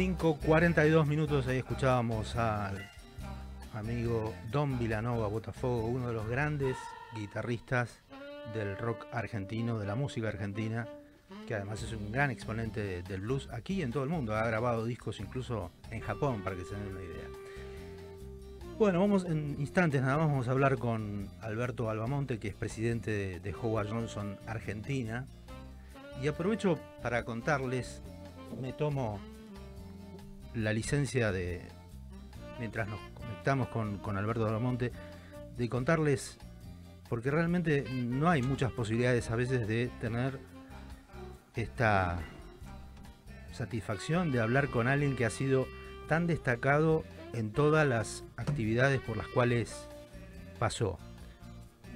5.42 minutos, ahí escuchábamos al amigo Don Vilanova Botafogo, uno de los grandes guitarristas del rock argentino, de la música argentina, que además es un gran exponente del blues aquí y en todo el mundo. Ha grabado discos incluso en Japón, para que se den una idea. Bueno, vamos en instantes nada más, vamos a hablar con Alberto Albamonte, que es presidente de Howard Johnson Argentina. Y aprovecho para contarles, me tomo la licencia de, mientras nos conectamos con, con Alberto Albamonte, de contarles, porque realmente no hay muchas posibilidades a veces de tener esta satisfacción de hablar con alguien que ha sido tan destacado en todas las actividades por las cuales pasó.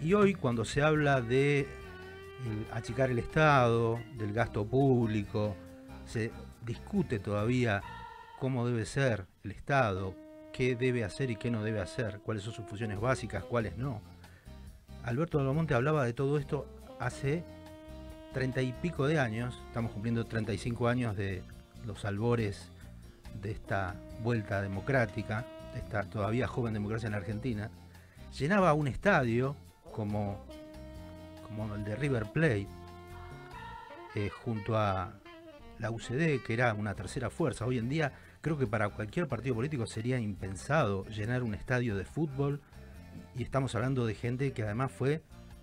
Y hoy cuando se habla de el achicar el Estado, del gasto público, se discute todavía cómo debe ser el Estado, qué debe hacer y qué no debe hacer, cuáles son sus funciones básicas, cuáles no. Alberto Albamonte hablaba de todo esto hace treinta y pico de años, estamos cumpliendo 35 años de los albores de esta vuelta democrática, de esta todavía joven democracia en la Argentina, llenaba un estadio como, como el de River Plate, eh, junto a la UCD, que era una tercera fuerza. Hoy en día creo que para cualquier partido político sería impensado llenar un estadio de fútbol y estamos hablando de gente que además fue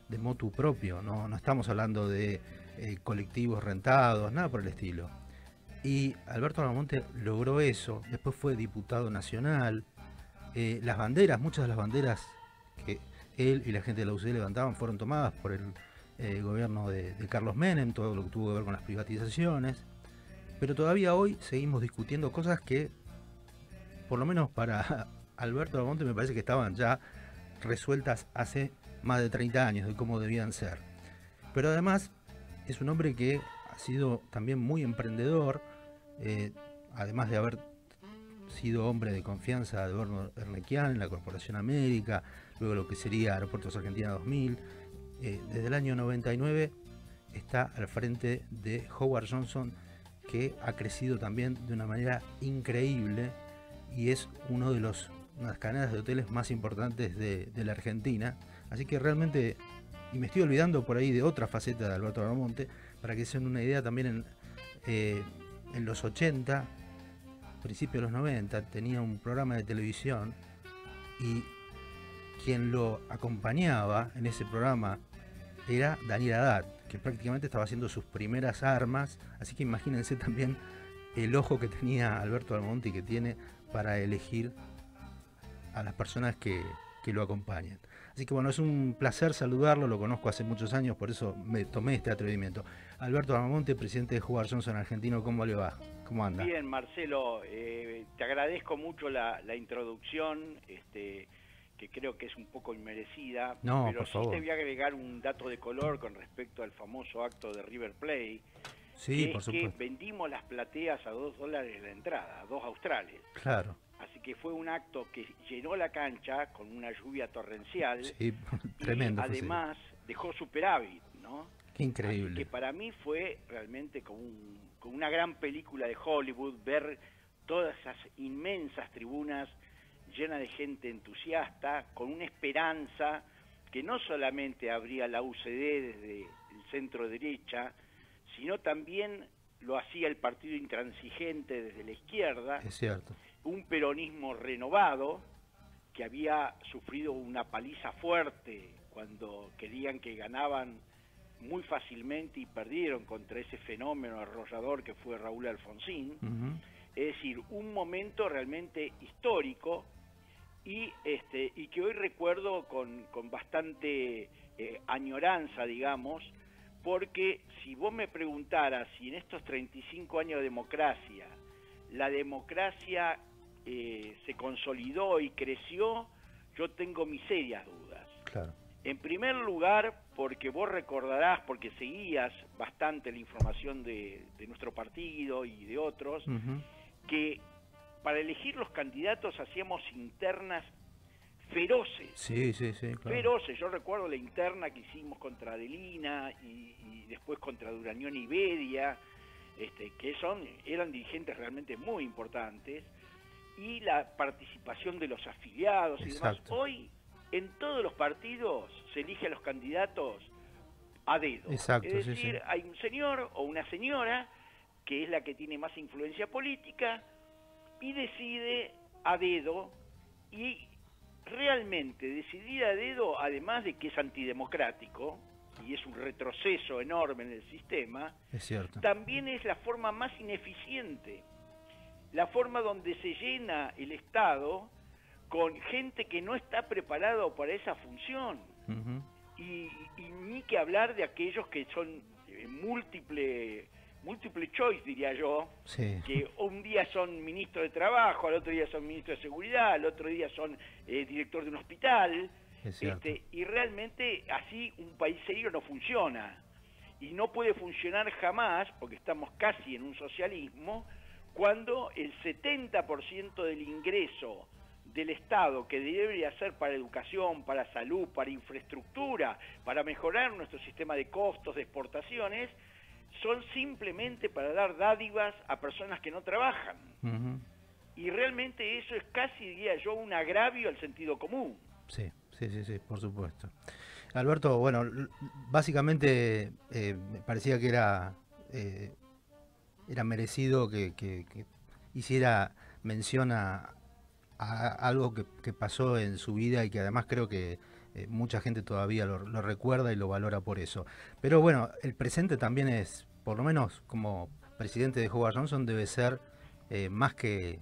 de motu propio, no, no estamos hablando de eh, colectivos rentados, nada por el estilo. Y Alberto Almonte logró eso, después fue diputado nacional. Eh, las banderas, muchas de las banderas que él y la gente de la UCD levantaban fueron tomadas por el eh, gobierno de, de Carlos Menem, todo lo que tuvo que ver con las privatizaciones. Pero todavía hoy seguimos discutiendo cosas que, por lo menos para Alberto Almonte, me parece que estaban ya resueltas hace más de 30 años de cómo debían ser. Pero además es un hombre que ha sido también muy emprendedor, eh, además de haber sido hombre de confianza de Eduardo Ernequian en la Corporación América, luego lo que sería Aeropuertos Argentina 2000. eh, desde el año 99 está al frente de Howard Johnson, que ha crecido también de una manera increíble y es uno de los unas cadenas de hoteles más importantes de, de la Argentina. Así que realmente, y me estoy olvidando por ahí de otra faceta de Alberto Aramonte, para que se den una idea también en, eh, en los 80, principios de los 90, tenía un programa de televisión y quien lo acompañaba en ese programa era Daniel Haddad, que prácticamente estaba haciendo sus primeras armas, así que imagínense también el ojo que tenía Alberto Almonte y que tiene para elegir a las personas que, que lo acompañan. Así que bueno, es un placer saludarlo, lo conozco hace muchos años, por eso me tomé este atrevimiento. Alberto Almonte, presidente de Howard Johnson Argentino, ¿cómo le va? ¿Cómo anda? Bien, Marcelo, eh, te agradezco mucho la, la introducción, este, que creo que es un poco inmerecida, No, pero por sí favor. te voy a agregar un dato de color con respecto al famoso acto de River Play, Sí, que por es que supuesto. vendimos las plateas a dos dólares la entrada, a dos australes. Claro, Así que fue un acto que llenó la cancha con una lluvia torrencial sí, y tremendo. además dejó superávit, ¿no? Qué Así increíble. que para mí fue realmente como, un- como una gran película de Hollywood ver todas esas inmensas tribunas llenas de gente entusiasta, con una esperanza que no solamente abría la UCD desde el centro derecha, sino también lo hacía el partido intransigente desde la izquierda, Es cierto. un peronismo renovado que había sufrido una paliza fuerte cuando querían que ganaban muy fácilmente y perdieron contra ese fenómeno arrollador que fue Raúl Alfonsín. Es decir, un momento realmente histórico y, este, y que hoy recuerdo con, con bastante eh, añoranza, digamos, porque si vos me preguntaras si en estos 35 años de democracia la democracia eh, se consolidó y creció, yo tengo mis serias dudas. Claro. En primer lugar, porque vos recordarás, porque seguías bastante la información de, de nuestro partido y de otros, que para elegir los candidatos hacíamos internas feroces. Sí, sí, sí, claro. Feroces, yo recuerdo la interna que hicimos contra Adelina y, y después contra Durañón y Bedia, este, que son, eran dirigentes realmente muy importantes, y la participación de los afiliados y demás. Hoy, en todos los partidos, se elige a los candidatos a dedo. Exacto, es sí, decir, sí. hay un señor o una señora que es la que tiene más influencia política y decide a dedo y realmente decidir a dedo, además de que es antidemocrático y es un retroceso enorme en el sistema, Es cierto. también es la forma más ineficiente, la forma donde se llena el Estado con gente que no está preparado para esa función. Y, y ni que hablar de aquellos que son eh, múltiple, múltiple choice, diría yo, Sí. que un día son ministro de Trabajo, al otro día son ministro de Seguridad, al otro día son eh, director de un hospital, Es este, y realmente así un país serio no funciona. Y no puede funcionar jamás, porque estamos casi en un socialismo, cuando el 70% del ingreso del Estado que debería ser para educación, para salud, para infraestructura, para mejorar nuestro sistema de costos, de exportaciones, son simplemente para dar dádivas a personas que no trabajan. Y realmente eso es casi, diría yo, un agravio al sentido común. Sí, sí, sí, sí, por supuesto. Alberto, bueno, básicamente eh, me parecía que era, eh, era merecido que, que- que hiciera mención a, a algo que, que pasó en su vida y que además creo que eh, mucha gente todavía lo, recuerda y lo valora por eso. Pero bueno, el presente también es, por lo menos como presidente de Howard Johnson, debe ser eh, más que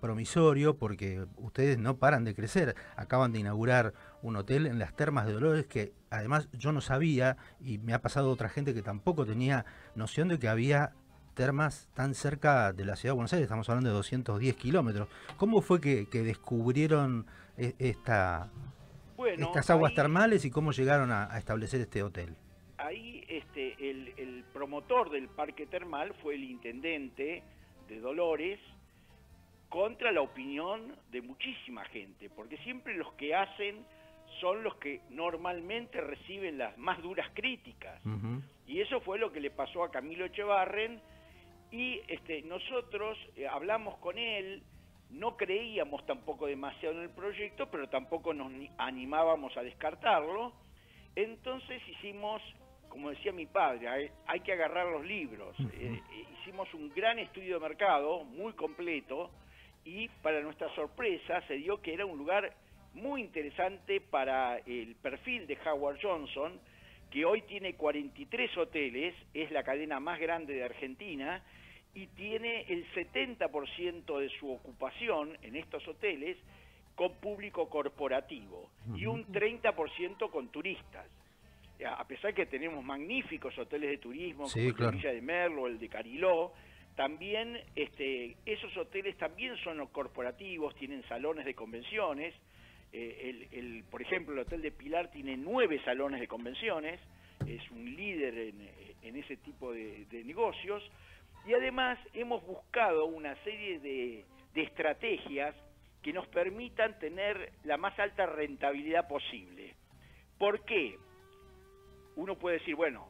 promisorio porque ustedes no paran de crecer. Acaban de inaugurar un hotel en las Termas de Dolores que además yo no sabía y me ha pasado otra gente que tampoco tenía noción de que había termas tan cerca de la ciudad de Buenos Aires, estamos hablando de 210 kilómetros. ¿Cómo fue que, descubrieron e- esta, Bueno, estas aguas ahí- termales y cómo llegaron a, a establecer este hotel? ahí este, el, el promotor del parque termal fue el intendente de Dolores contra la opinión de muchísima gente, porque siempre los que hacen son los que normalmente reciben las más duras críticas. Y eso fue lo que le pasó a Camilo Echevarren y este, nosotros eh, hablamos con él, no creíamos tampoco demasiado en el proyecto, pero tampoco nos ni- animábamos a descartarlo. Entonces hicimos, como decía mi padre, hay, hay que agarrar los libros. Eh, eh, hicimos un gran estudio de mercado, muy completo, y para nuestra sorpresa se dio que era un lugar muy interesante para el perfil de Howard Johnson, que hoy tiene 43 hoteles, es la cadena más grande de Argentina, y tiene el 70% de su ocupación en estos hoteles con público corporativo y un 30% con turistas. A pesar que tenemos magníficos hoteles de turismo, Sí, como el de. Villa de Merlo, el de Cariló, también este, esos hoteles también son corporativos, tienen salones de convenciones. Eh, el, el- por ejemplo, el Hotel de Pilar tiene nueve salones de convenciones, es un líder en, en ese tipo de, de negocios. Y además hemos buscado una serie de, de estrategias que nos permitan tener la más alta rentabilidad posible. ¿Por qué? Uno puede decir, bueno,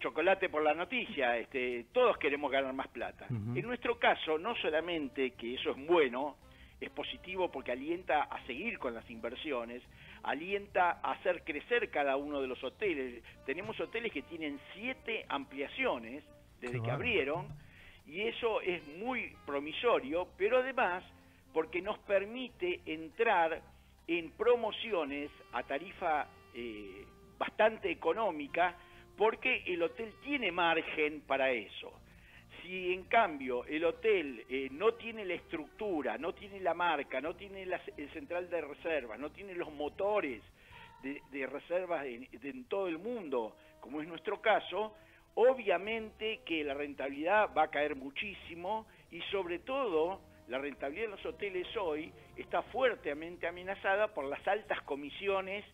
chocolate por la noticia, este, todos queremos ganar más plata. En nuestro caso, no solamente que eso es bueno, es positivo porque alienta a seguir con las inversiones, alienta a hacer crecer cada uno de los hoteles. Tenemos hoteles que tienen siete ampliaciones desde que abrieron y eso es muy promisorio, pero además porque nos permite entrar en promociones a tarifa eh, bastante económica porque el hotel tiene margen para eso. Si en cambio el hotel eh, no tiene la estructura, no tiene la marca, no tiene la- el central de reservas, no tiene los motores de, de reservas en, de- en todo el mundo, como es nuestro caso, obviamente que la rentabilidad va a caer muchísimo y sobre todo la rentabilidad de los hoteles hoy está fuertemente amenazada por las altas comisiones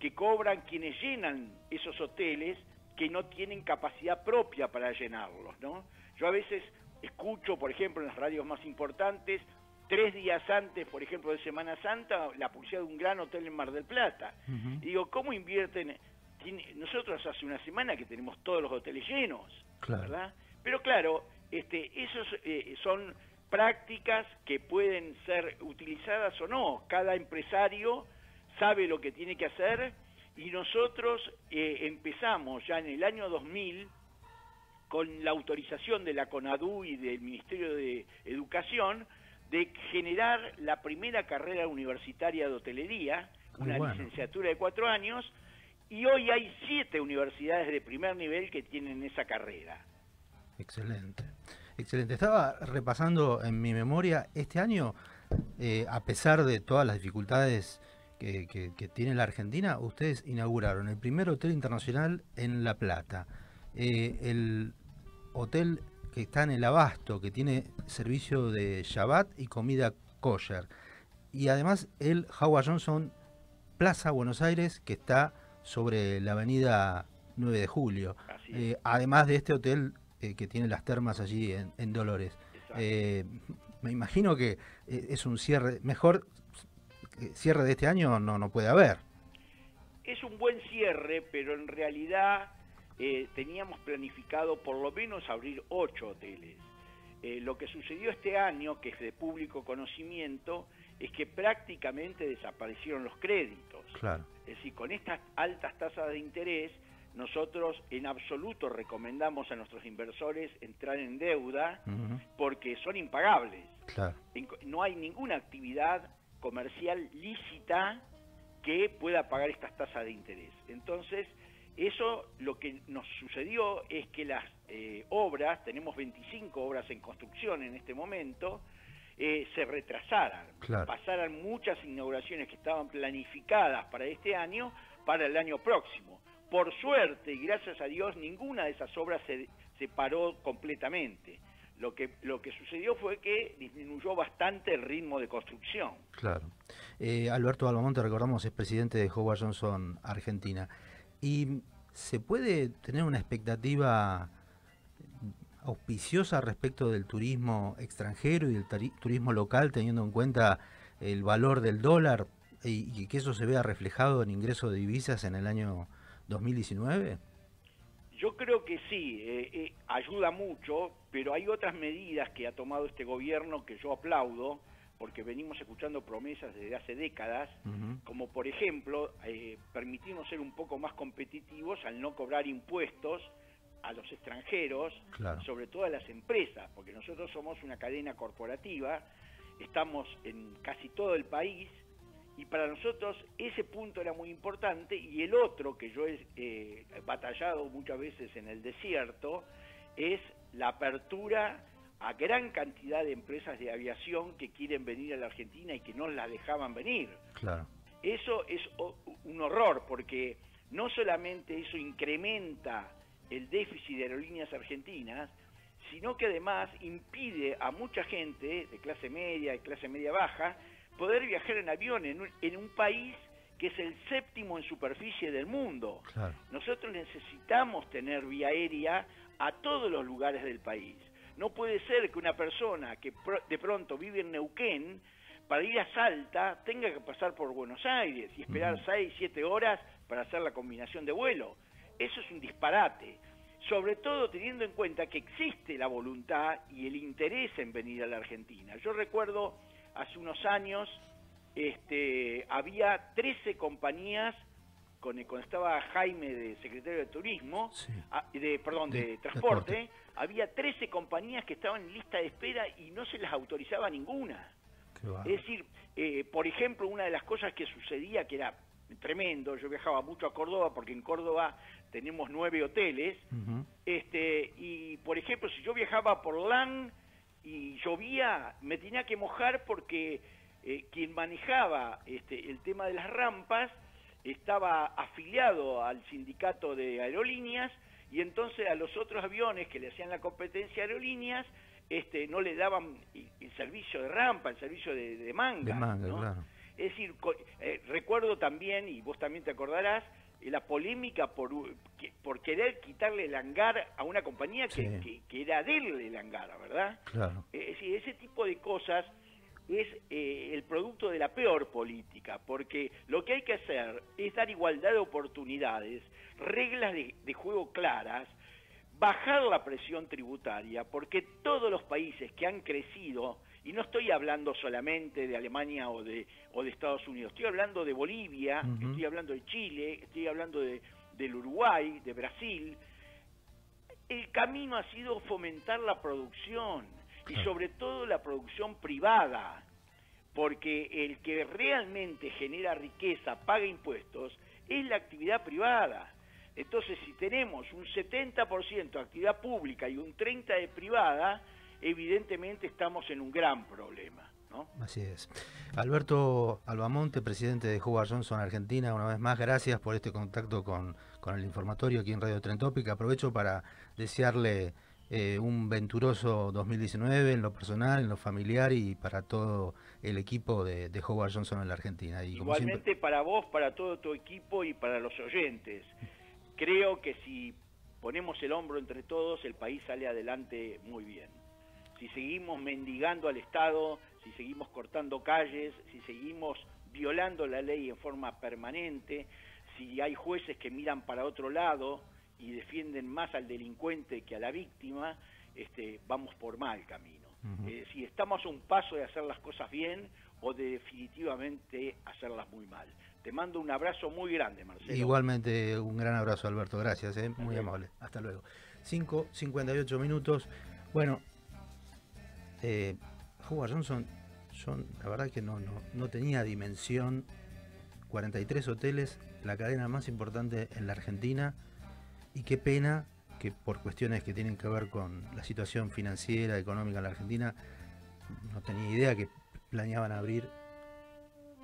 que cobran quienes llenan esos hoteles que no tienen capacidad propia para llenarlos, ¿no? Yo a veces escucho, por ejemplo, en las radios más importantes, tres días antes, por ejemplo, de Semana Santa, la publicidad de un gran hotel en Mar del Plata. Y digo, ¿cómo invierten? Tiene- Nosotros hace una semana que tenemos todos los hoteles llenos, Claro. ¿verdad? Pero claro, este, esos eh, son prácticas que pueden ser utilizadas o no. Cada empresario sabe lo que tiene que hacer y nosotros eh, empezamos ya en el año 2000 con la autorización de la CONADU y del Ministerio de Educación de generar la primera carrera universitaria de hotelería, Muy una bueno. licenciatura de cuatro años, y hoy hay siete universidades de primer nivel que tienen esa carrera. Excelente. Excelente. Estaba repasando en mi memoria este año, eh, a pesar de todas las dificultades que, tiene la Argentina, ustedes inauguraron el primer hotel internacional en La Plata, eh, el hotel que está en el Abasto, que tiene servicio de Shabbat y comida kosher, y además el Howard Johnson Plaza Buenos Aires, que está sobre la avenida 9 de Julio. Eh, además de este hotel eh, que tiene las termas allí en, en Dolores. Eh, me imagino que es un cierre, mejor cierre de este año no, no puede haber. Es un buen cierre, pero en realidad teníamos planificado por lo menos abrir ocho hoteles. Lo que sucedió este año, que es de público conocimiento, es que prácticamente desaparecieron los créditos. Claro. Es decir, con estas altas tasas de interés, nosotros en absoluto recomendamos a nuestros inversores entrar en deuda porque son impagables. Claro. No hay ninguna actividad comercial lícita que pueda pagar estas tasas de interés. Entonces, eso lo que nos sucedió es que las eh, obras, tenemos 25 obras en construcción en este momento, eh, se retrasaran, Claro. pasaran muchas inauguraciones que estaban planificadas para este año para el año próximo. Por suerte y gracias a Dios, ninguna de esas obras se, se paró completamente. Lo que, lo que sucedió fue que disminuyó bastante el ritmo de construcción. Claro. Eh, Alberto Albamonte, recordamos, es presidente de Howard Johnson Argentina. ¿Y se puede tener una expectativa auspiciosa respecto del turismo extranjero y del turismo local, teniendo en cuenta el valor del dólar y, y que eso se vea reflejado en ingreso de divisas en el año 2019? Yo creo que sí, eh, eh, ayuda mucho, pero hay otras medidas que ha tomado este gobierno que yo aplaudo, porque venimos escuchando promesas desde hace décadas, como por ejemplo eh, permitirnos ser un poco más competitivos al no cobrar impuestos a los extranjeros, Claro. sobre todo a las empresas, porque nosotros somos una cadena corporativa, estamos en casi todo el país y para nosotros ese punto era muy importante y el otro que yo he eh, batallado muchas veces en el desierto es la apertura a gran cantidad de empresas de aviación que quieren venir a la Argentina y que no las dejaban venir. Claro. Eso es un horror porque no solamente eso incrementa el déficit de aerolíneas argentinas, sino que además impide a mucha gente de clase media, de clase media baja, poder viajar en avión en un, en un país que es el séptimo en superficie del mundo. Claro. Nosotros necesitamos tener vía aérea a todos los lugares del país. No puede ser que una persona que pro- de pronto vive en Neuquén, para ir a Salta, tenga que pasar por Buenos Aires y esperar Ujú. 6, 7 horas para hacer la combinación de vuelo. Eso es un disparate. Sobre todo teniendo en cuenta que existe la voluntad y el interés en venir a la Argentina. Yo recuerdo hace unos años este, había 13 compañías con, cuando estaba Jaime de secretario de Turismo, Sí. ah, de, perdón, de, De transporte, transporte. había 13 compañías que estaban en lista de espera y no se las autorizaba ninguna. Es decir, eh, por ejemplo, una de las cosas que sucedía, que era tremendo, yo viajaba mucho a Córdoba porque en Córdoba tenemos nueve hoteles, este, y por ejemplo, si yo viajaba por LAN y llovía, me tenía que mojar porque eh, quien manejaba este, el tema de las rampas estaba afiliado al sindicato de aerolíneas y entonces a los otros aviones que le hacían la competencia a aerolíneas este, no le daban el, servicio de rampa, el servicio de, de manga. De manga, ¿no? claro. Es decir, eh, recuerdo también, y vos también te acordarás, la polémica por, por querer quitarle el hangar a una compañía que, Sí. que- que era de él el hangar, ¿verdad? Claro. Eh, Es decir, ese tipo de cosas es eh, el producto de la peor política, porque lo que hay que hacer es dar igualdad de oportunidades, reglas de, de juego claras, bajar la presión tributaria, porque todos los países que han crecido, y no estoy hablando solamente de Alemania o de, o de Estados Unidos, estoy hablando de Bolivia, estoy hablando de Chile, estoy hablando de, del Uruguay, de Brasil, el camino ha sido fomentar la producción y sobre todo la producción privada, porque el que realmente genera riqueza, paga impuestos, es la actividad privada. Entonces, si tenemos un 70% de actividad pública y un 30% de privada, evidentemente estamos en un gran problema. ¿no? Así es. Alberto Albamonte, presidente de Howard Johnson Argentina, una vez más, gracias por este contacto con, con el informatorio aquí en Radio Trentópica. Aprovecho para desearle eh, un venturoso 2019 en lo personal, en lo familiar y para todo el equipo de, de Howard Johnson en la Argentina. Y como Igualmente siempre, para vos, para todo tu equipo y para los oyentes. Creo que si ponemos el hombro entre todos, el país sale adelante muy bien. Si seguimos mendigando al Estado, si seguimos cortando calles, si seguimos violando la ley en forma permanente, si hay jueces que miran para otro lado y defienden más al delincuente que a la víctima, este, vamos por mal camino. Eh, si estamos a un paso de hacer las cosas bien o de definitivamente hacerlas muy mal. Te mando un abrazo muy grande, Marcelo. igualmente un gran abrazo, Alberto. Gracias, eh, muy amable. Hasta luego. 5, 58 minutos. Bueno, eh, Johnson, la verdad que no, tenía dimensión. 43 hoteles, la cadena más importante en la Argentina. Y qué pena que por cuestiones que tienen que ver con la situación financiera, económica en la Argentina, no tenía idea que planeaban abrir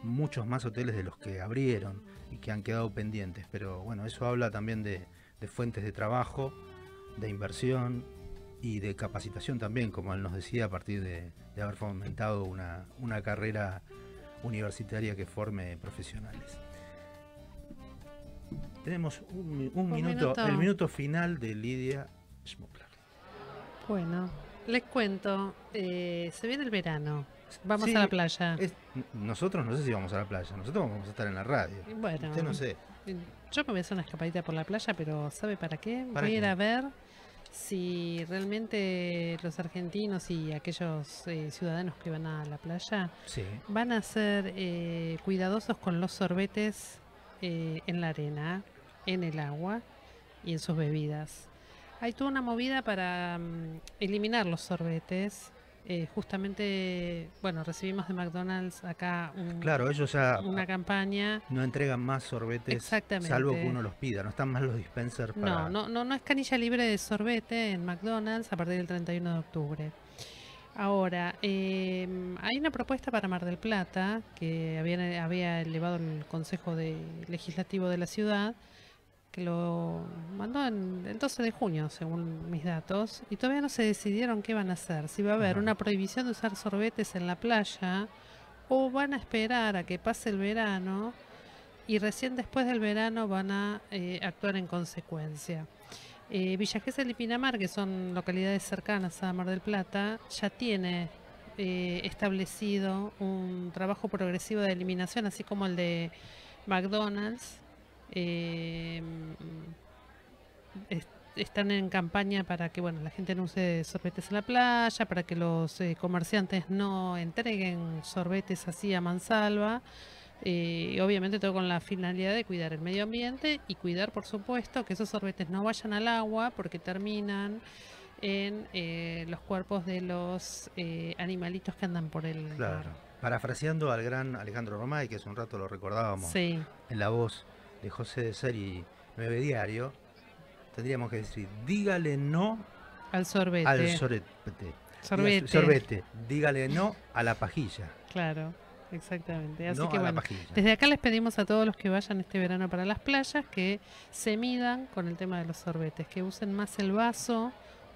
muchos más hoteles de los que abrieron y que han quedado pendientes. Pero bueno, eso habla también de fuentes de trabajo, de inversión y de capacitación también, como él nos decía, a partir de, de haber fomentado una, una carrera universitaria que forme profesionales. Tenemos un, un minuto, minuto. el minuto final de Lidia Schmuckler. Bueno, les cuento, eh, se viene el verano, vamos Sí, a la playa. es- nosotros no sé si vamos a la playa, nosotros vamos a estar en la radio. Bueno, Usted no sé. Yo me voy a hacer una escapadita por la playa, pero ¿sabe para qué? ¿Para voy a ir a ver si realmente los argentinos y aquellos eh, ciudadanos que van a la playa Sí. van a ser eh, cuidadosos con los sorbetes eh, en la arena, en el agua y en sus bebidas. Hay toda una movida para mm, eliminar los sorbetes. Eh, justamente, bueno, recibimos de McDonald's acá un- Claro, ellos ya una campaña. no entregan más sorbetes, Exactamente. salvo que uno los pida. No están más los dispensers para... No, no, no, no es canilla libre de sorbete en McDonald's a partir del 31 de octubre. Ahora, eh, hay una propuesta para Mar del Plata que había, había elevado el Consejo de Legislativo de la ciudad, que lo mandó en el 12 de junio, según mis datos, y todavía no se decidieron qué van a hacer. Si va a haber una prohibición de usar sorbetes en la playa o van a esperar a que pase el verano y recién después del verano van a eh, actuar en consecuencia. Eh, Villa Gesell y Pinamar, que son localidades cercanas a Mar del Plata, ya tiene eh, establecido un trabajo progresivo de eliminación, así como el de McDonald's. Eh, es- están en campaña para que bueno la gente no use sorbetes en la playa, para que los eh, comerciantes no entreguen sorbetes así a mansalva. Eh, y obviamente todo con la finalidad de cuidar el medio ambiente y cuidar, por supuesto, que esos sorbetes no vayan al agua porque terminan en eh, los cuerpos de los eh, animalitos que andan por el Claro. Parafraseando al gran Alejandro Romay, que hace un rato lo recordábamos Sí. en la voz de José de Ser y 9 Diario, tendríamos que decir, dígale no Al sorbete. al sorbete. Sorbete. Sorbete. Dígale no a la pajilla. Claro, exactamente. Así No que bueno, desde acá les pedimos a todos los que vayan este verano para las playas que se midan con el tema de los sorbetes, que usen más el vaso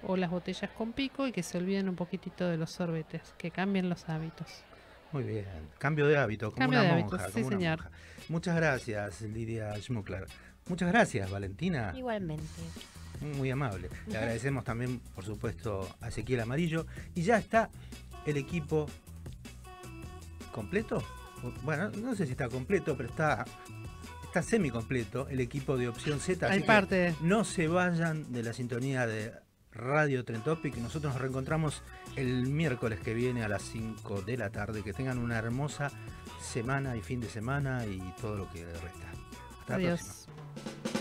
o las botellas con pico y que se olviden un poquitito de los sorbetes, que cambien los hábitos. Muy bien. Cambio de hábito, como Cambio una de monja. hábitos, como sí, una señor. monja. Muchas gracias, Lidia Schmuckler. Muchas gracias, Valentina. Igualmente. Muy amable. Le agradecemos también, por supuesto, a Ezequiel Amarillo. Y ya está el equipo completo. Bueno, no sé si está completo, pero está, está semi completo el equipo de Opción Z. Hay así que parte. No se vayan de la sintonía de Radio Tren Topic. Nosotros nos reencontramos el miércoles que viene a las 5 de la tarde. Que tengan una hermosa semana y fin de semana y todo lo que resta. Hasta la próxima. Adiós.